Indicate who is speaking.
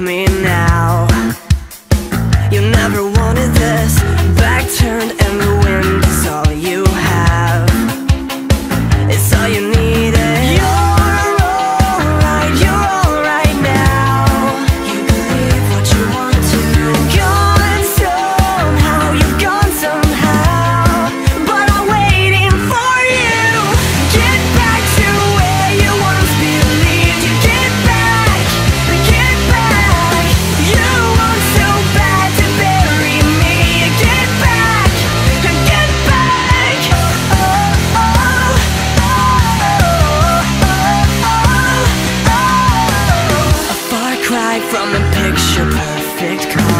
Speaker 1: me now. You never wanted this. Back turned cry from a picture perfect car.